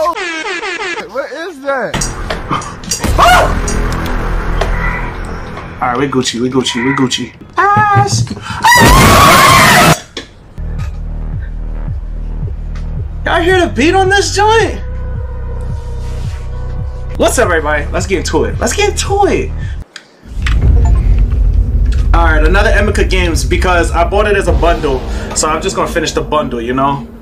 Oh, what is that? oh! All right, we Gucci, we Gucci, we Gucci. Y'all hear the beat on this joint? What's up, everybody? Let's get into it. Let's get into it. All right, another Emika Games because I bought it as a bundle, so I'm just gonna finish the bundle, you know.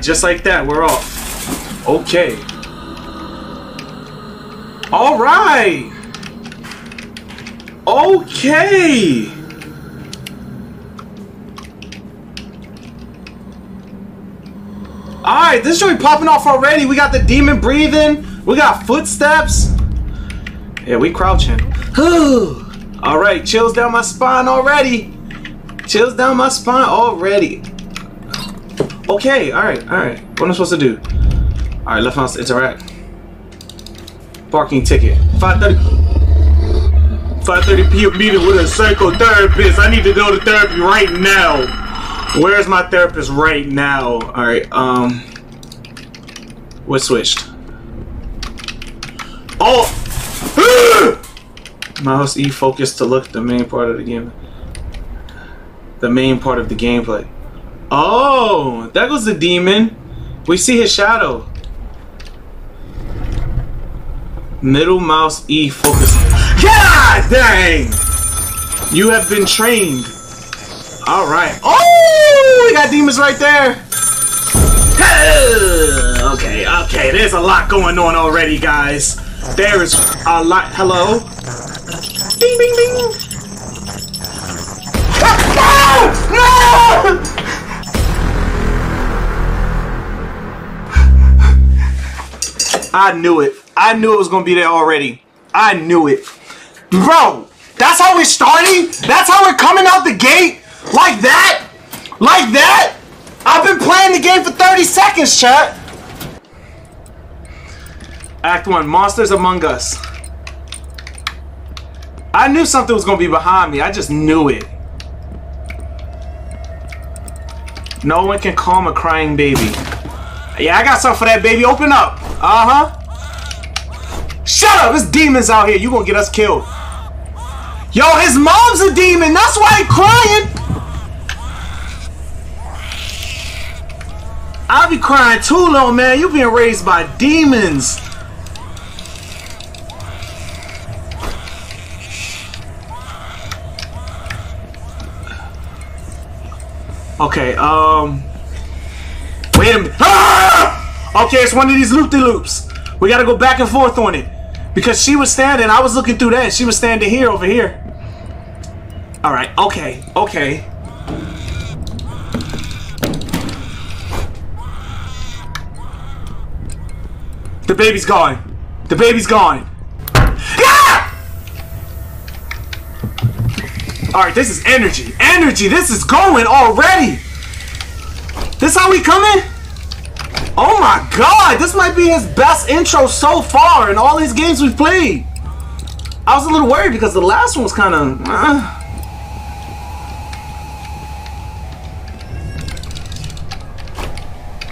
Just like that, we're off. Okay. All right. Okay. Alright, this joint popping off already. We got the demon breathing. We got footsteps. Yeah, we crouching. Alright, chills down my spine already. Chills down my spine already. Okay, alright, alright. What am I supposed to do? Alright, left mouse interact. Parking ticket. 530. 5.30 p.m. meeting with a psychotherapist. I need to go to therapy right now. Where's my therapist right now? Alright, um... What switched? Oh! Mouse E focus to look the main part of the game. The main part of the gameplay. Oh! That goes the demon. We see his shadow. Middle mouse E focus. God dang! You have been trained. All right. Oh, we got demons right there. Okay, okay. There's a lot going on already, guys. There is a lot. Hello. Bing, bing, bing. I knew it. I knew it was gonna be there already. I knew it. Bro, that's how we're starting? That's how we're coming out the gate? Like that? Like that? I've been playing the game for 30 seconds, chat. Act 1, Monsters Among Us. I knew something was going to be behind me. I just knew it. No one can calm a crying baby. Yeah, I got something for that baby. Open up. Uh-huh. Shut up! There's demons out here. You gonna get us killed. Yo, his mom's a demon. That's why he crying. I'll be crying too, little man. You being raised by demons. Okay, um... Wait a minute. Ah! Okay, it's one of these loop-de-loops. We gotta go back and forth on it. Because she was standing, I was looking through that, she was standing here, over here. Alright, okay, okay. The baby's gone. The baby's gone. Yeah! Alright, this is energy. Energy! This is going already! This how we coming? Oh my god! This might be his best intro so far in all these games we've played! I was a little worried because the last one was kind of... Uh.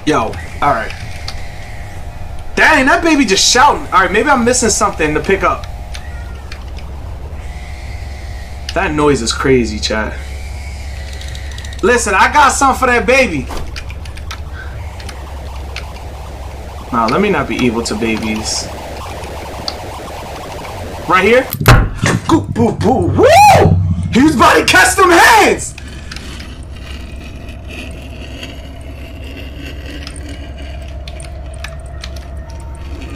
Yo, alright. Dang, that baby just shouting. Alright, maybe I'm missing something to pick up. That noise is crazy, Chad. Listen, I got something for that baby. Now, let me not be evil to babies. Right here? Boo, boo, boo. Woo! He was about to catch them hands!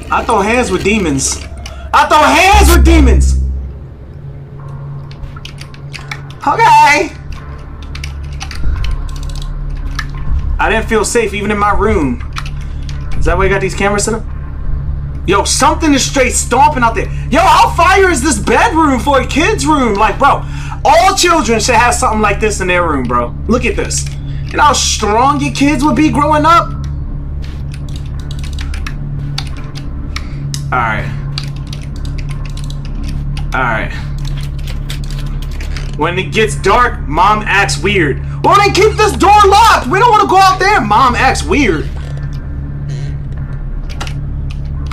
I throw hands with demons. I throw hands with demons! Okay! I didn't feel safe even in my room. Is that why you got these cameras set up? Yo, something is straight stomping out there. Yo, how fire is this bedroom for a kid's room? Like, bro, all children should have something like this in their room, bro. Look at this. And how strong your kids would be growing up? Alright. Alright. When it gets dark, mom acts weird. Well, then keep this door locked. We don't want to go out there. Mom acts weird.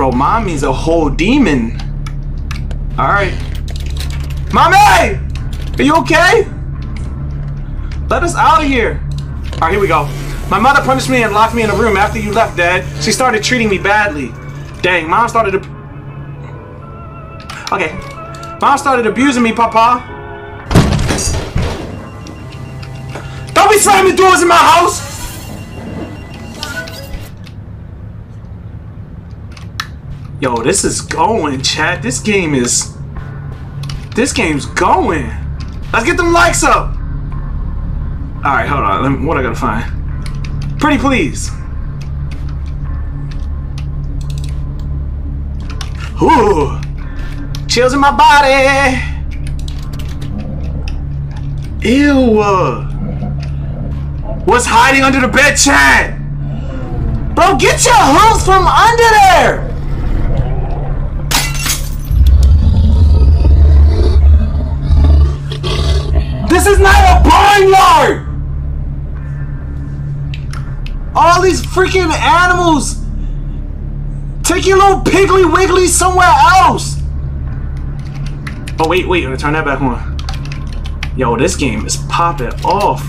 Bro, mommy's a whole demon. All right. Mommy! Are you okay? Let us out of here. All right, here we go. My mother punished me and locked me in a room after you left, Dad. She started treating me badly. Dang, Mom started to... Okay. Mom started abusing me, Papa. Don't be slamming doors in my house! Yo, this is going, chat. This game is... This game's going. Let's get them likes up. Alright, hold on. Me, what I gotta find? Pretty please. Ooh. Chills in my body. Ew. What's hiding under the bed, chat? Bro, get your hooves from under there! This is not a barnyard! All these freaking animals! Take your little piggly wiggly somewhere else! Oh, wait, wait, I'm gonna turn that back on. Yo, this game is popping off.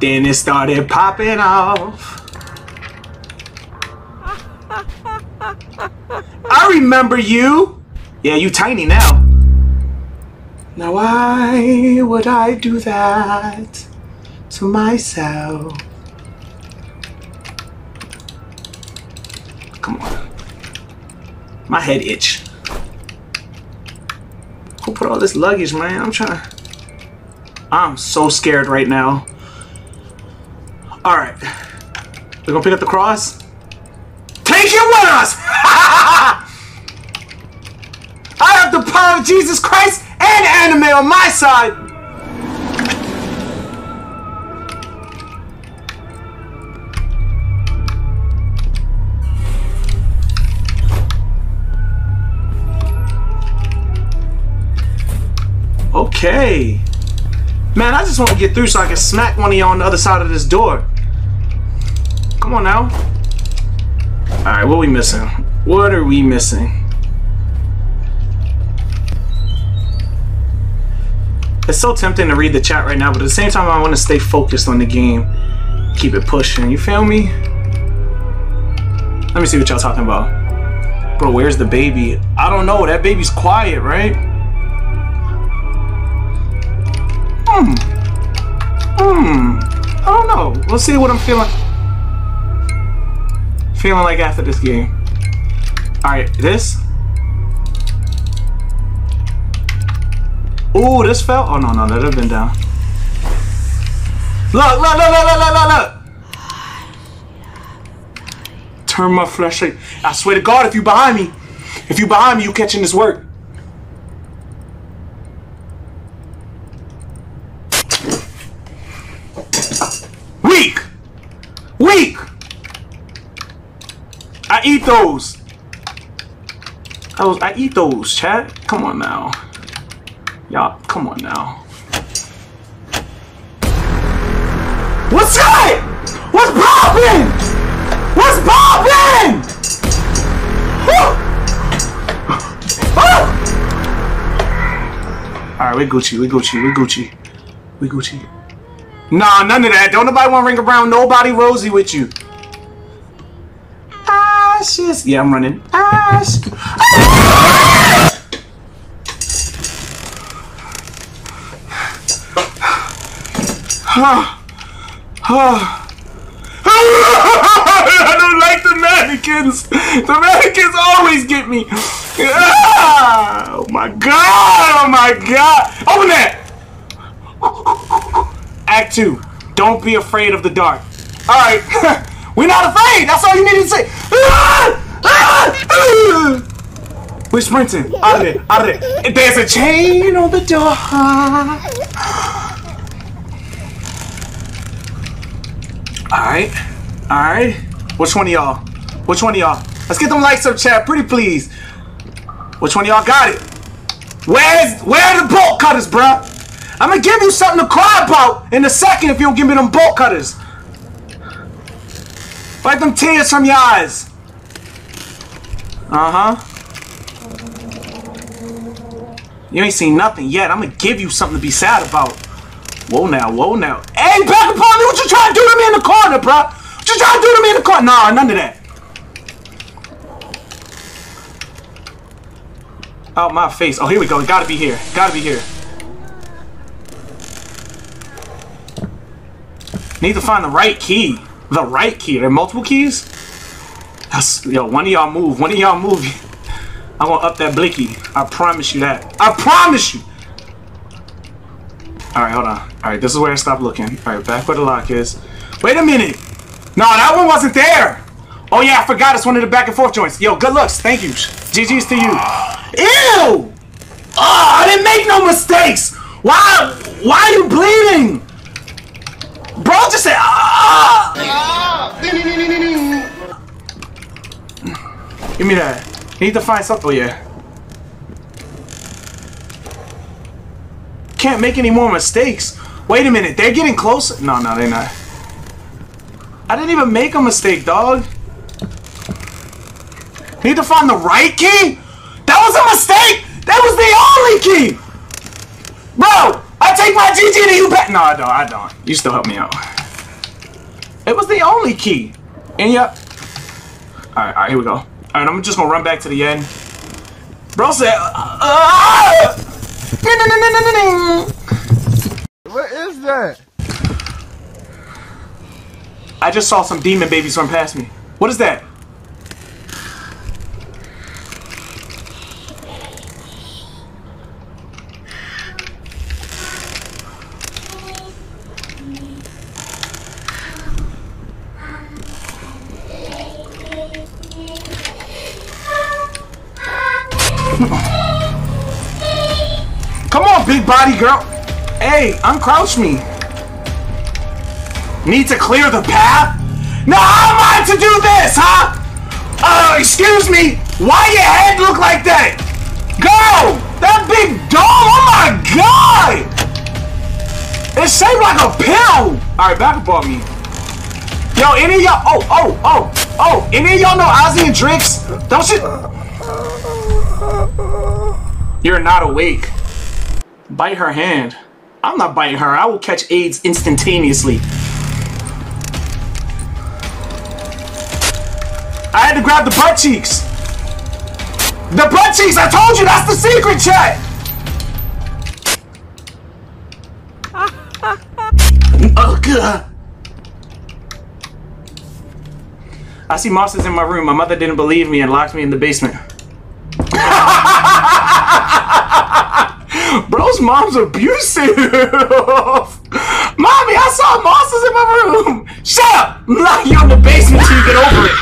Then it started popping off. I remember you. Yeah, you tiny now. Now why would I do that to myself? Come on. My head itch. Who put all this luggage, man? I'm trying. I'm so scared right now. Alright. We're gonna pick up the cross. Take it with us! I have the power of Jesus Christ and anime on my side! Okay. Man, I just want to get through so I can smack one of you on the other side of this door. Come on now. Alright, what are we missing? What are we missing? It's so tempting to read the chat right now, but at the same time, I want to stay focused on the game. Keep it pushing. You feel me? Let me see what y'all talking about. Bro, where's the baby? I don't know. That baby's quiet, right? Hmm. Hmm. I don't know. We'll see what I'm feeling. Feeling like after this game. Alright, this. Ooh, this fell. Oh no, no, that have been down. Look, look, look, look, look, look, look. Turn my flashlight. I swear to God, if you behind me, if you behind me, you catching this work. Weak! Weak! I eat those. I, was, I eat those, chat. Come on now. Y'all, come on now. What's that? What's poppin'? What's poppin'? Alright, we Gucci, we Gucci, we Gucci. We Gucci. Nah, none of that. Don't nobody want to ring around nobody Rosie with you. Ah, Ashes. Yeah, I'm running. Ah, Ash. Ah! I don't like the mannequins. The mannequins always get me. Oh my god. Oh my god. Open that. Act two. Don't be afraid of the dark. All right. We're not afraid. That's all you need to say. We're sprinting. Out of. Out of there. There's a chain on the door. Alright. Alright. Which one of y'all? Which one of y'all? Let's get them likes up, chat. Pretty please. Which one of y'all got it? Where's where are the bolt cutters, bruh? I'm gonna give you something to cry about in a second if you don't give me them bolt cutters. Wipe them tears from your eyes. Uh-huh. You ain't seen nothing yet. I'm gonna give you something to be sad about. Whoa now, whoa now. Hey, back upon me! What you trying to do to me in the corner, bruh? What you trying to do to me in the corner? Nah, none of that. Out my face. Oh, here we go. Gotta be here. Gotta be here. Need to find the right key. The right key. There are multiple keys? That's, yo, one of y'all move. One of y'all move. I'm gonna up that blicky. I promise you that. I promise you! Alright, hold on. Alright, this is where I stopped looking. Alright, back where the lock is. Wait a minute! No, that one wasn't there! Oh yeah, I forgot it's one of the back and forth joints. Yo, good looks. Thank you. GG's to you. Ew! Oh, I didn't make no mistakes! Why, why are you bleeding? Bro, just say, ah! Give me that. Need to find something. Oh, yeah. Can't make any more mistakes. Wait a minute. They're getting close. No, no, they're not. I didn't even make a mistake, dog. Need to find the right key? That was a mistake! That was the only key! Bro, I take my GG to you back. No, I don't. I don't. You still help me out. It was the only key. And yep. Alright, alright, here we go. Alright, I'm just gonna run back to the end. Bro said, uh, What is that? I just saw some demon babies run past me. What is that? Hey, uncrouch me. Need to clear the path? Now how am I to do this, huh? Uh, excuse me. Why your head look like that? Go! That big dome, oh my god! It's shaped like a pill! Alright, back up on me. Yo, any of y'all, oh, oh, oh, oh, any of y'all know Ozzy and Drix? Don't you? You're not awake. Bite her hand. I'm not biting her. I will catch AIDS instantaneously. I had to grab the butt cheeks. The butt cheeks! I told you that's the secret chat! oh, God. I see monsters in my room. My mother didn't believe me and locked me in the basement. Bro's mom's abusive. Mommy, I saw monsters in my room. Shut up! I'm locking you in the basement till you get over it.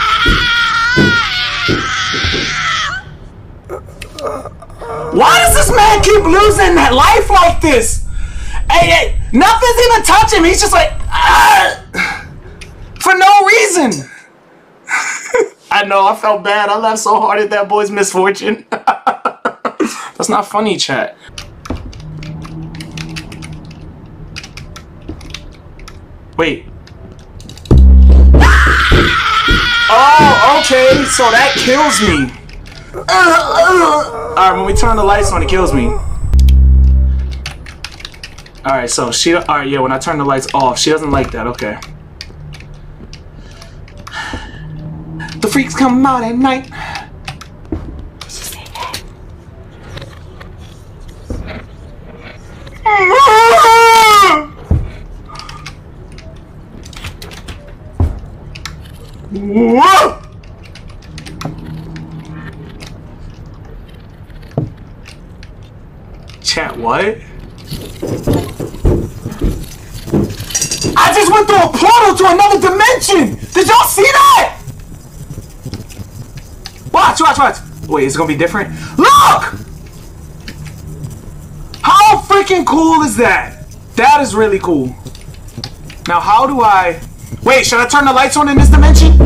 Why does this man keep losing that life like this? Hey, hey, nothing's even touching him. He's just like, ah, for no reason. I know, I felt bad. I laughed so hard at that boy's misfortune. That's not funny, chat. Wait. Oh, okay, so that kills me. Alright, when we turn the lights on, it kills me. Alright, so she, alright, yeah, when I turn the lights off, she doesn't like that, okay. The freaks come out at night. Whoa! Chat, what? I just went through a portal to another dimension! Did y'all see that? Watch, watch, watch. Wait, is it gonna be different? Look! How freaking cool is that? That is really cool. Now, how do I... Wait, should I turn the lights on in this dimension?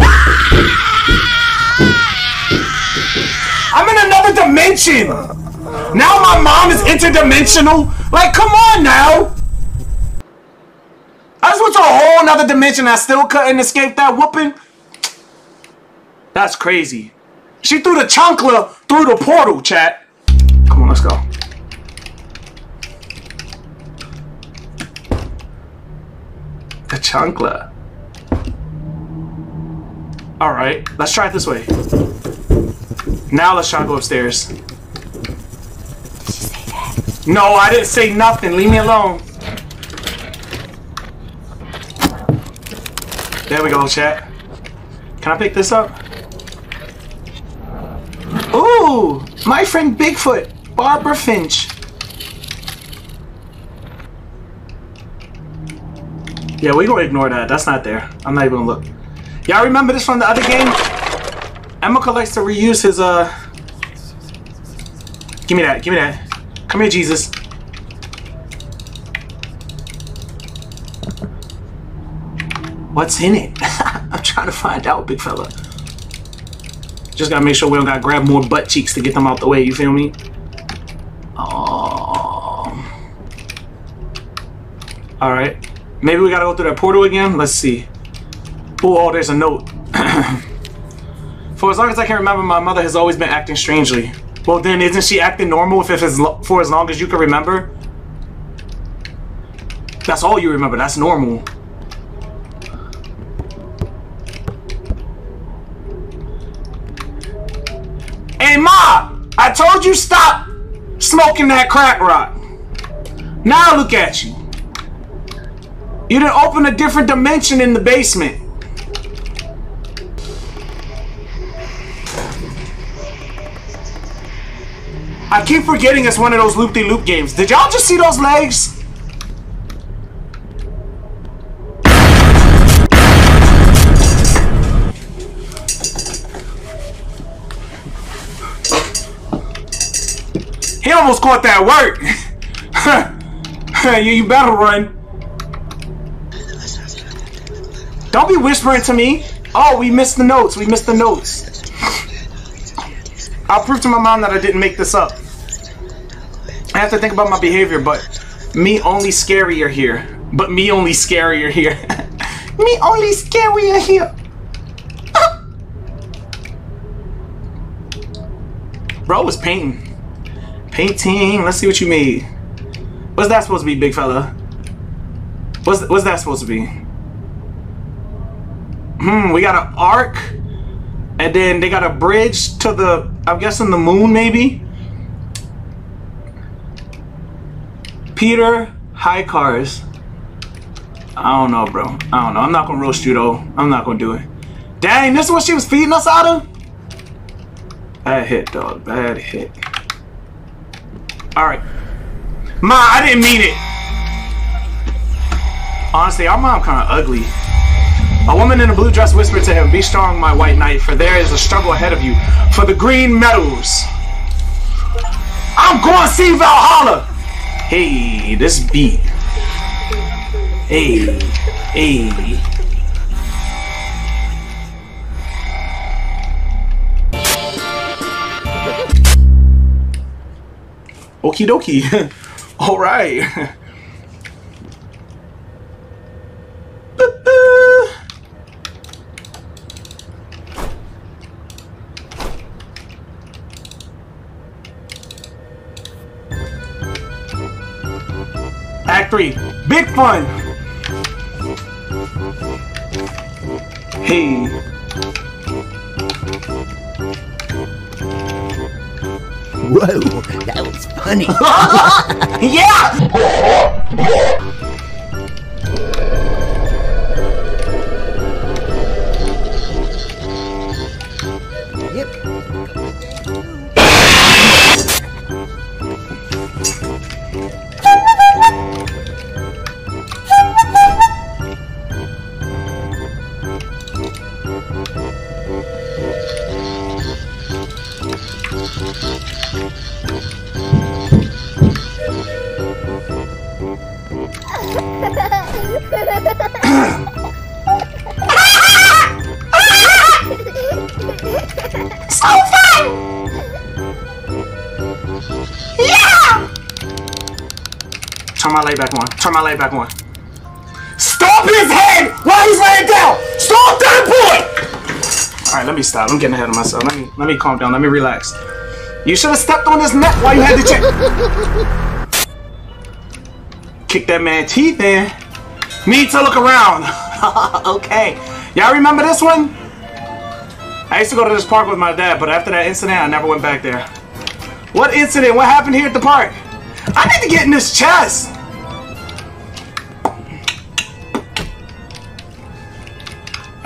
I'm in another dimension. Now my mom is interdimensional. Like, come on now. I just went to a whole nother dimension. I still couldn't escape that whooping. That's crazy. She threw the chancla through the portal, chat. Come on, let's go. The chancla. Alright, let's try it this way. Now let's try to go upstairs. No, I didn't say nothing. Leave me alone. There we go, chat. Can I pick this up? Ooh, my friend Bigfoot, Barbara Finch. Yeah, we gonna ignore that. That's not there. I'm not even gonna look. Y'all remember this from the other game? Emma likes to reuse his, uh... Give me that, give me that. Come here, Jesus. What's in it? I'm trying to find out, big fella. Just gotta make sure we don't gotta grab more butt cheeks to get them out the way, you feel me? Um, Alright. Maybe we gotta go through that portal again? Let's see. Oh, there's a note. for as long as I can remember, my mother has always been acting strangely. Well, then isn't she acting normal if it's for as long as you can remember? That's all you remember. That's normal. Hey, Ma! I told you stop smoking that crack rock. Now look at you. You didn't open a different dimension in the basement. I keep forgetting it's one of those loop-de-loop -loop games. Did y'all just see those legs? He almost caught that work. you, you better run. Don't be whispering to me. Oh, we missed the notes. We missed the notes. I'll prove to my mom that I didn't make this up. I have to think about my behavior, but me only scarier here. But me only scarier here. me only scarier here. Bro was painting. Painting. Let's see what you made. What's that supposed to be, big fella? What's, what's that supposed to be? Hmm, we got an arc. And then they got a bridge to the, I'm guessing the moon maybe? Peter High Cars. I don't know, bro. I don't know. I'm not gonna roast you though. I'm not gonna do it. Dang, this is what she was feeding us out of? Bad hit, dog. Bad hit. Alright. Ma, I didn't mean it. Honestly, our mom kinda ugly. A woman in a blue dress whispered to him, Be strong, my white knight, for there is a struggle ahead of you for the green medals. I'm going to see Valhalla! Hey, this beat. Hey, hey. Okie dokie. All right. fun! Hey. Whoa, that was funny. yeah! Turn my leg back on. Turn my leg back on. Stop his head while he's laying down! Stop that let me stop. I'm getting ahead of myself. Let me let me calm down. Let me relax. You should have stepped on his neck while you had the check. Kick that man teeth in. Need to look around. okay. Y'all remember this one? I used to go to this park with my dad, but after that incident, I never went back there. What incident? What happened here at the park? I need to get in this chest.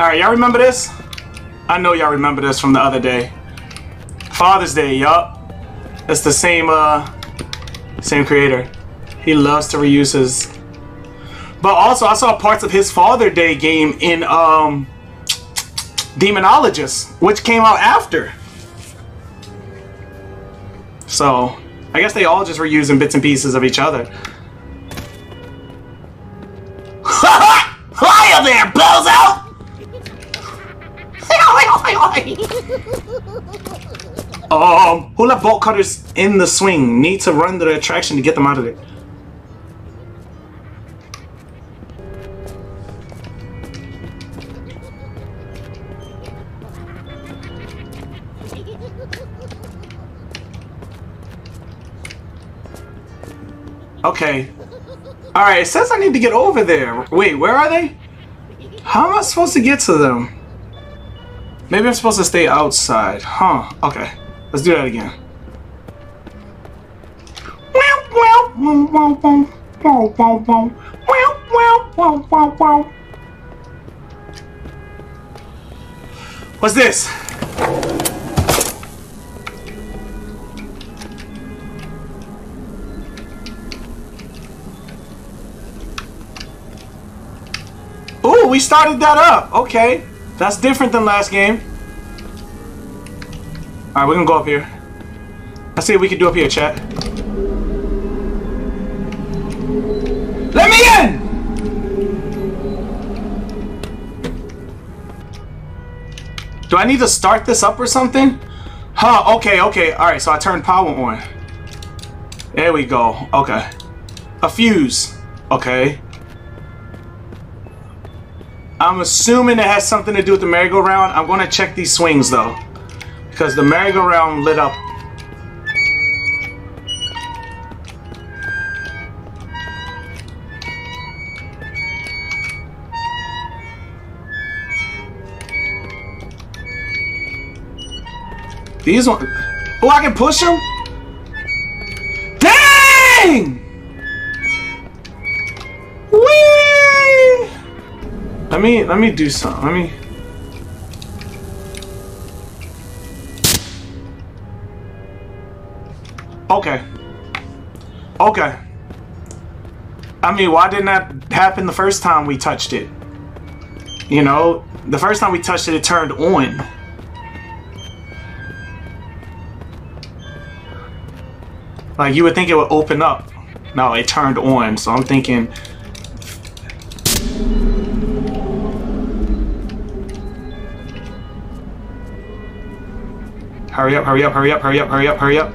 Alright, y'all remember this? I know y'all remember this from the other day. Father's Day, yup. It's the same, uh, same creator. He loves to reuse his... But also, I saw parts of his Father Day game in, um, Demonologist, which came out after. So, I guess they all just were using bits and pieces of each other. Um, who left bolt cutters in the swing? Need to run the attraction to get them out of there. Okay. Alright, it says I need to get over there. Wait, where are they? How am I supposed to get to them? Maybe I'm supposed to stay outside. Huh. Okay. Let's do that again. What's this? Ooh, we started that up. Okay. That's different than last game. Alright, we're gonna go up here. Let's see what we can do up here, chat. Let me in! Do I need to start this up or something? Huh, okay, okay. Alright, so I turned power on. There we go. Okay. A fuse. Okay. I'm assuming it has something to do with the merry-go-round. I'm going to check these swings, though. Because the merry-go-round lit up. These one... Oh, I can push them? Dang! Whee! Let me, let me do something. Let me... Okay. Okay. I mean, why didn't that happen the first time we touched it? You know, the first time we touched it, it turned on. Like, you would think it would open up. No, it turned on, so I'm thinking... Hurry up, hurry up, hurry up, hurry up, hurry up, hurry up.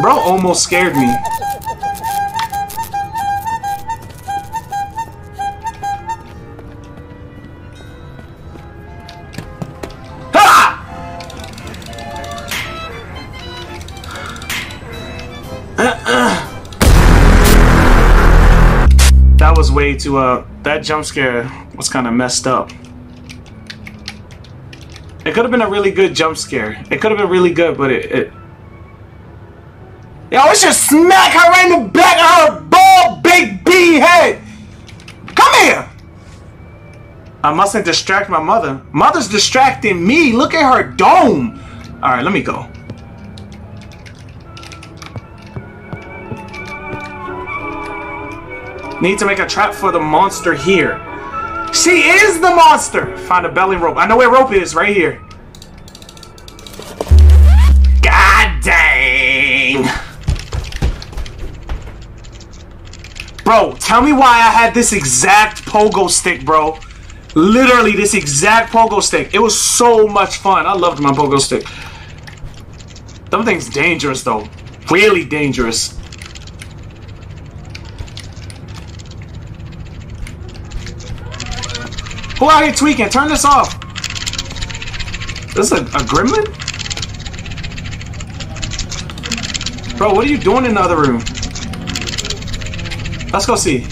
Bro almost scared me. Ha! That was way too, uh, that jump scare was kind of messed up. It could have been a really good jump scare. It could have been really good, but it, it... Yo, I should smack her right in the back of her bald, big B head! Come here! I mustn't distract my mother. Mother's distracting me. Look at her dome. All right, let me go. Need to make a trap for the monster here. She is the monster! Find a belly rope. I know where rope is, right here. God dang! Bro, tell me why I had this exact pogo stick, bro. Literally this exact pogo stick. It was so much fun. I loved my pogo stick. Them things dangerous though. Really dangerous. Who out here tweaking? Turn this off. This is a, a gremlin? Bro, what are you doing in the other room? Let's go see.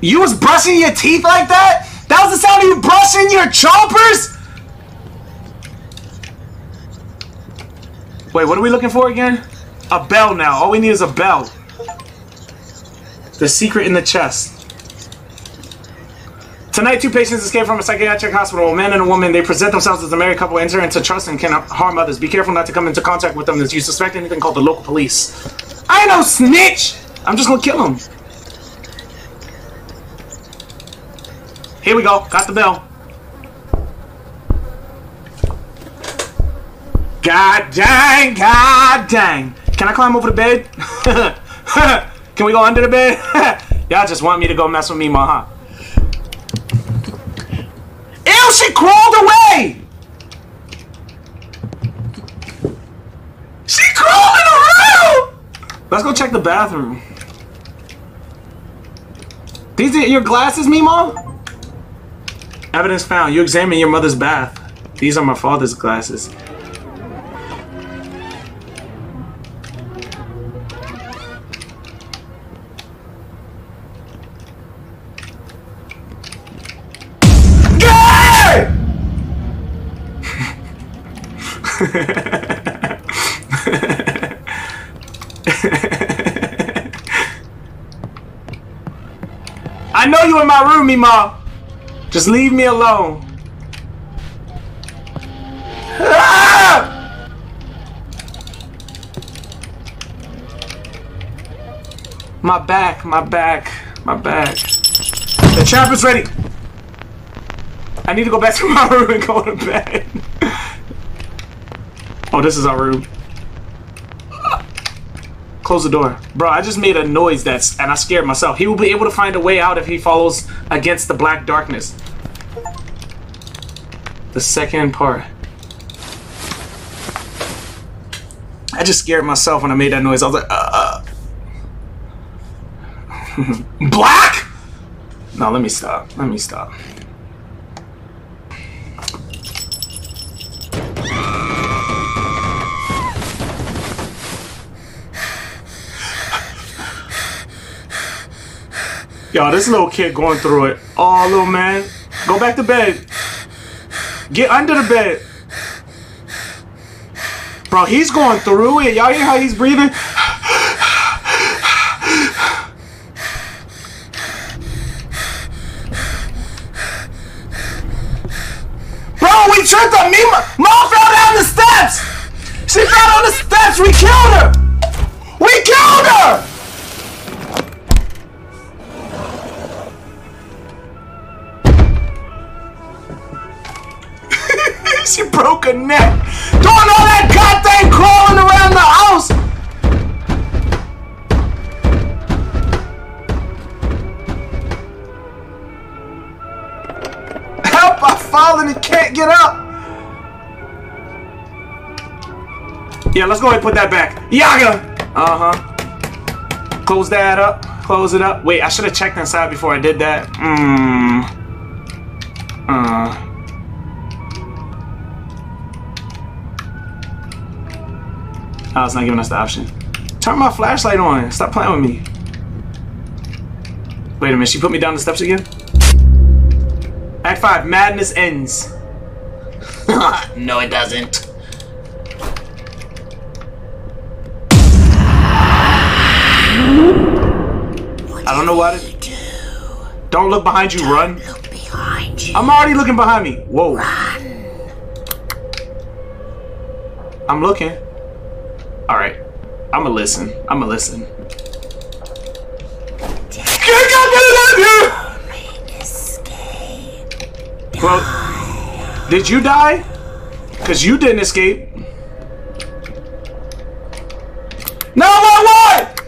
You was brushing your teeth like that? That was the sound of you brushing your chompers? Wait, what are we looking for again? A bell now. All we need is a bell. The secret in the chest. Tonight, two patients escape from a psychiatric hospital. A man and a woman. They present themselves as a married couple, enter into trust, and can harm others. Be careful not to come into contact with them if you suspect anything. Call the local police. I ain't no snitch. I'm just gonna kill him. Here we go. Got the bell. God dang, god dang. Can I climb over the bed? Can we go under the bed? Y'all just want me to go mess with me, huh? Ew, she crawled away! She crawled in a room! Let's go check the bathroom. These are your glasses, Mimo? Evidence found. You examined your mother's bath. These are my father's glasses. Room, Mima. Just leave me alone. Ah! My back, my back, my back. The trap is ready. I need to go back to my room and go to bed. oh, this is our room. Close the door. Bro, I just made a noise that's and I scared myself. He will be able to find a way out if he follows against the black darkness. The second part. I just scared myself when I made that noise. I was like, uh. uh. black? No, let me stop. Let me stop. Yo, this little kid going through it. Oh, little man. Go back to bed. Get under the bed. Bro, he's going through it. Y'all hear how he's breathing? Yeah, let's go ahead and put that back. Yaga! Uh-huh. Close that up. Close it up. Wait, I should have checked inside before I did that. Mmm. Uh. Oh, it's not giving us the option. Turn my flashlight on. Stop playing with me. Wait a minute, she put me down the steps again? Act 5, madness ends. no, it doesn't. Don't know what it do. Don't look behind you, run. Look behind you. I'm already looking behind me. Whoa. Run. I'm looking. Alright. I'ma listen. I'ma listen. Escape. Well, did you die? Cause you didn't escape. No, what, what?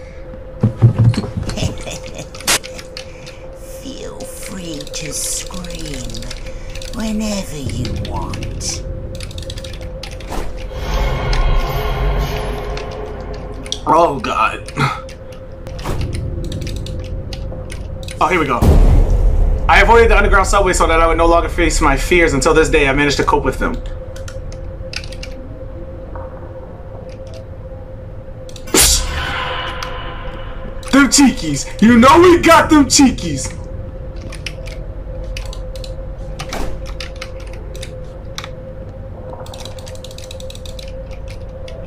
Scream whenever you want. Oh god. Oh, here we go. I avoided the underground subway so that I would no longer face my fears. Until this day, I managed to cope with them. Them cheekies. You know we got them cheekies.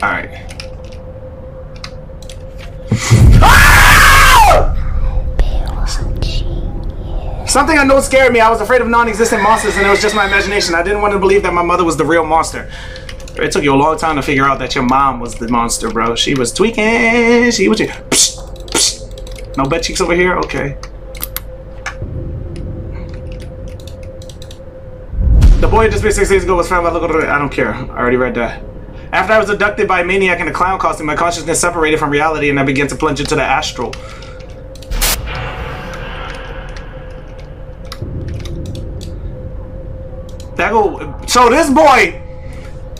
Alright. Something I know scared me. I was afraid of non-existent monsters, and it was just my imagination. I didn't want to believe that my mother was the real monster. It took you a long time to figure out that your mom was the monster, bro. She was tweaking. She was. Psh, psh. No butt cheeks over here. Okay. The boy just made six days ago was found by local. I don't care. I already read that. After I was abducted by a maniac in a clown costume, my consciousness separated from reality, and I began to plunge into the astral. That go. So this boy,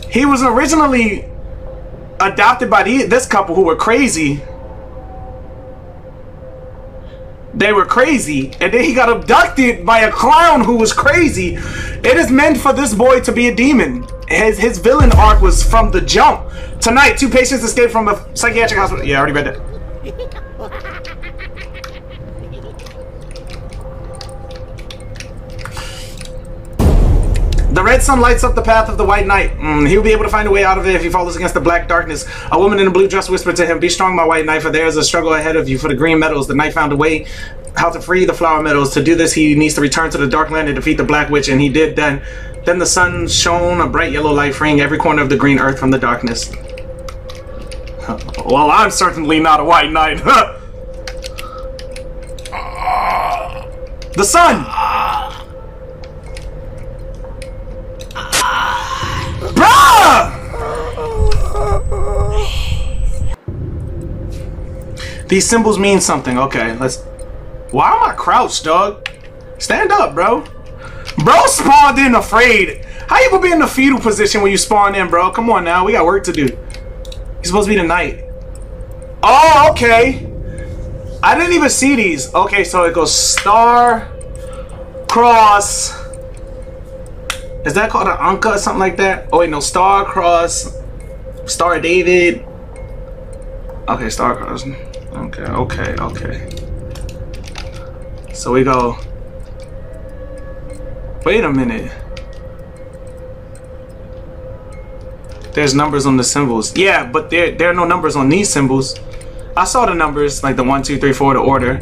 he was originally adopted by the, this couple who were crazy. They were crazy, and then he got abducted by a clown who was crazy. It is meant for this boy to be a demon. His his villain arc was from the jump. Tonight, two patients escaped from a psychiatric hospital. Yeah, I already read that. The red sun lights up the path of the white knight. Mm, he'll be able to find a way out of it if he follows against the black darkness. A woman in a blue dress whispered to him, Be strong, my white knight, for there is a struggle ahead of you for the green meadows. The knight found a way how to free the flower meadows. To do this, he needs to return to the dark land and defeat the black witch, and he did then. Then the sun shone a bright yellow light, freeing every corner of the green earth from the darkness. Well, I'm certainly not a white knight. the sun! These symbols mean something. Okay, let's. Why am I crouched, dog? Stand up, bro. Bro spawned in afraid. How you gonna be in the fetal position when you spawn in, bro? Come on now, we got work to do. He's supposed to be the knight. Oh, okay. I didn't even see these. Okay, so it goes star, cross. Is that called an Anka or something like that? Oh wait, no, Star Cross, Star David. Okay, Star Cross. Okay, okay, okay. So we go. Wait a minute. There's numbers on the symbols. Yeah, but there there are no numbers on these symbols. I saw the numbers, like the one, two, three, four, the order.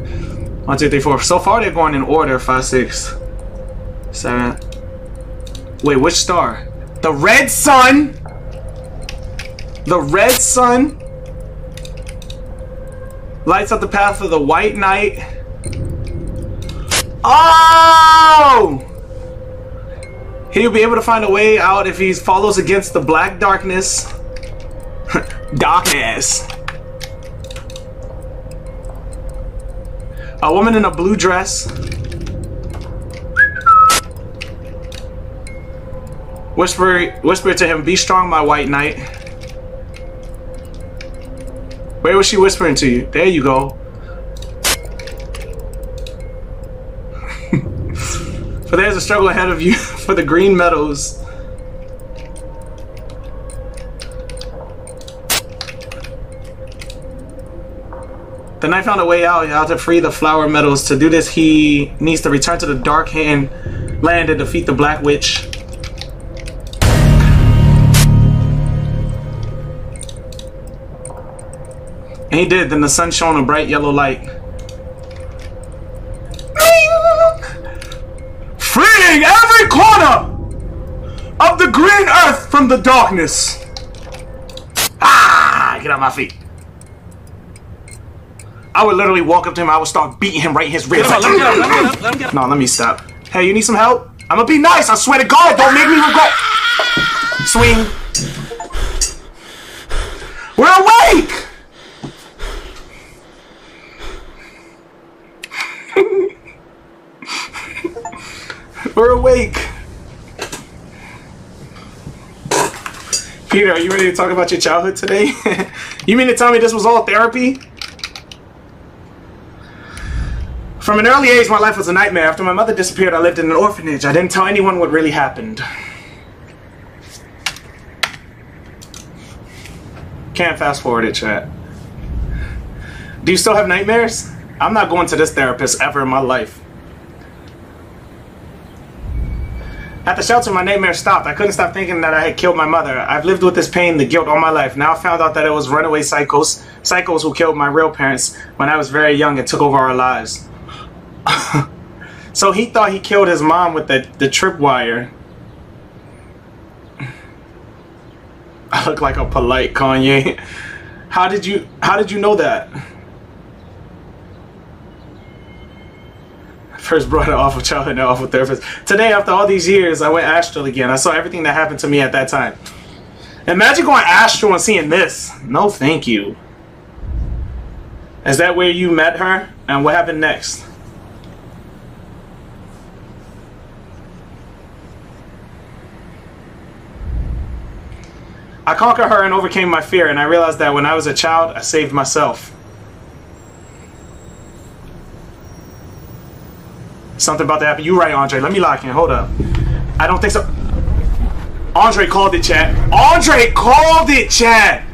One, two, three, four. So far they're going in order. Five, six, seven. Wait, which star? The red sun? The red sun lights up the path for the white knight. Oh! He'll be able to find a way out if he follows against the black darkness. darkness. A woman in a blue dress. Whisper, whisper to him, be strong, my white knight. Where was she whispering to you? There you go. for there's a struggle ahead of you for the green meadows. The knight found a way out, how to free the flower meadows. To do this, he needs to return to the dark hand land and defeat the black witch. And he did. Then the sun shone a bright yellow light. Freeing every corner of the green earth from the darkness. Ah! Get on my feet. I would literally walk up to him. I would start beating him right in his ribs. Let. No, let me stop. Hey, you need some help? I'm gonna be nice. I swear to God, don't make me regret. Swing. We're awake. We're awake. Peter, are you ready to talk about your childhood today? you mean to tell me this was all therapy? From an early age, my life was a nightmare. After my mother disappeared, I lived in an orphanage. I didn't tell anyone what really happened. Can't fast forward it, chat. Do you still have nightmares? I'm not going to this therapist ever in my life. At the shelter, my nightmare stopped. I couldn't stop thinking that I had killed my mother. I've lived with this pain, the guilt all my life. Now I found out that it was runaway psychos, psychos who killed my real parents when I was very young and took over our lives. so he thought he killed his mom with the, the tripwire. I look like a polite Kanye. How did you how did you know that? First brought an awful childhood, now awful therapist. Today, after all these years, I went astral again. I saw everything that happened to me at that time. Imagine going astral and seeing this. No, thank you. Is that where you met her? And what happened next? I conquered her and overcame my fear, and I realized that when I was a child, I saved myself. Something about to happen. You right, Andre. Let me lock in. Hold up. I don't think so. Andre called it, chat. Andre called it, chat.